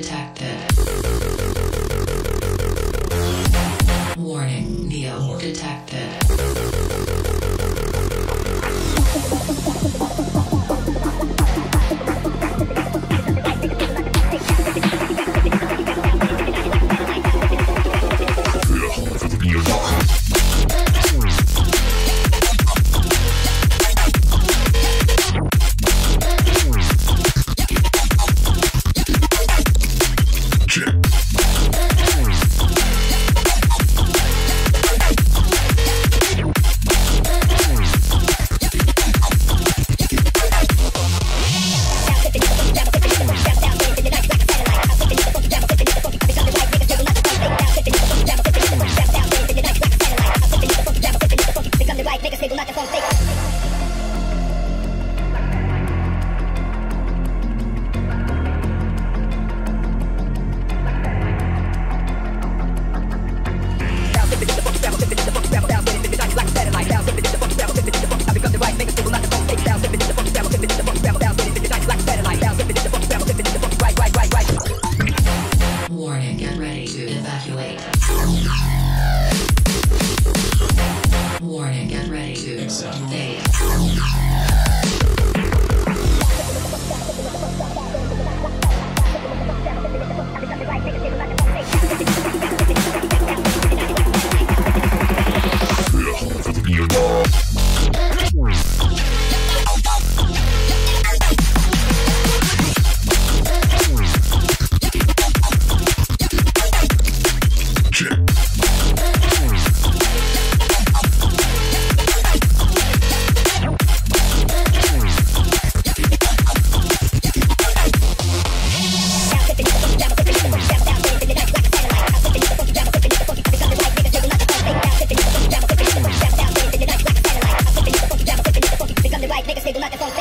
detected. Warning, Neo detected. Magic. They will the phone.